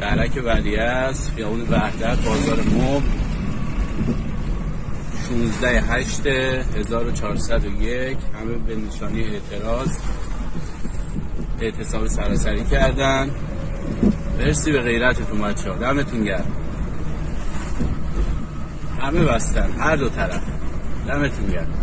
شهرک ولی است خیابون وحدت بازار موب 16 8 1401 همه به نشانی اعتراض. اعتصاب سراسری کردن. مرسی به غیرتتون بچه ها دمتون گرم. همه بستن. هر دو طرف. دمتون گرم.